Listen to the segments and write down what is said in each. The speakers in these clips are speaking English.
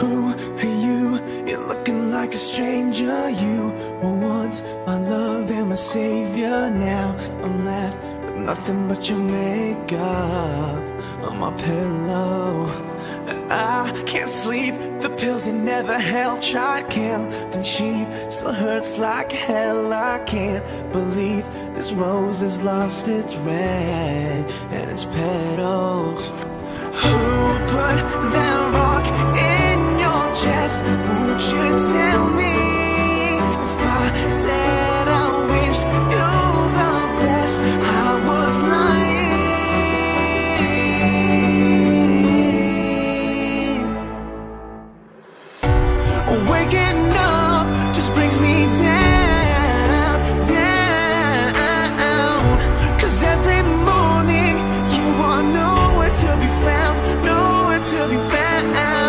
Who are you? You're looking like a stranger. You were once my love and my savior. Now I'm left with nothing but your makeup on my pillow. I can't sleep, the pills that never help Tried counting sheep, still hurts like hell I can't believe this rose has lost its red and its petals Who put that Won't you tell me if I said I wished you the best? I was lying Waking up just brings me down, down. Cause every morning you are nowhere to be found, nowhere to be found.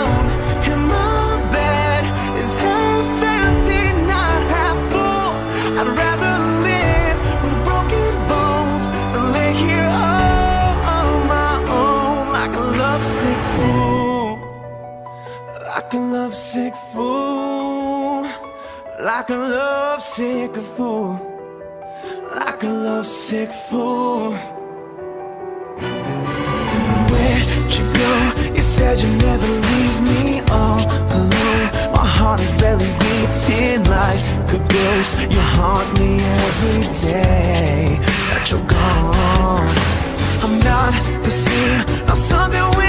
Like a lovesick fool. Like a lovesick fool, like a lovesick fool, like a lovesick fool. Where'd you go? You said you'd never leave me all alone. My heart is barely beating like a ghost. You haunt me every day that you're gone. I'm not the same. I'm something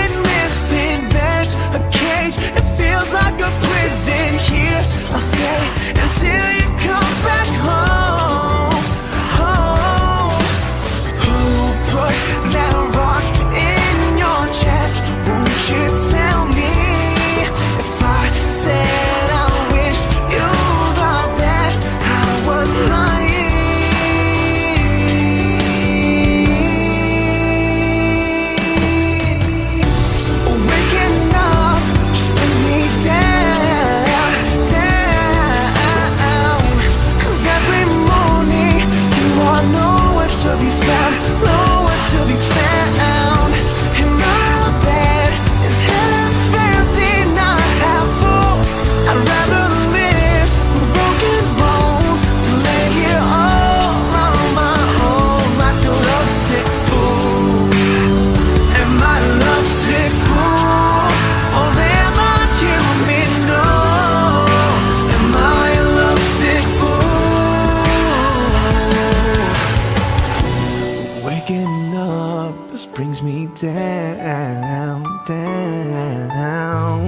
down, down.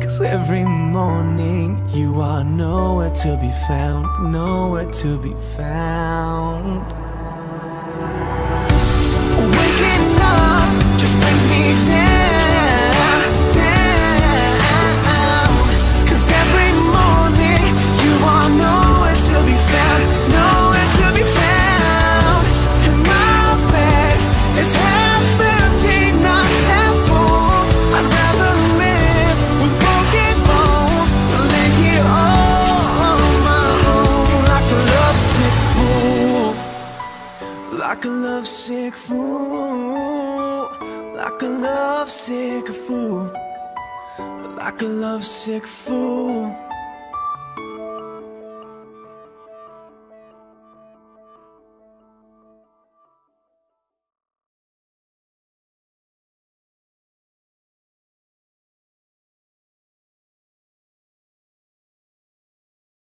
Cause every morning you are nowhere to be found, nowhere to be found. Lovesick fool, like a lovesick fool, like a lovesick fool.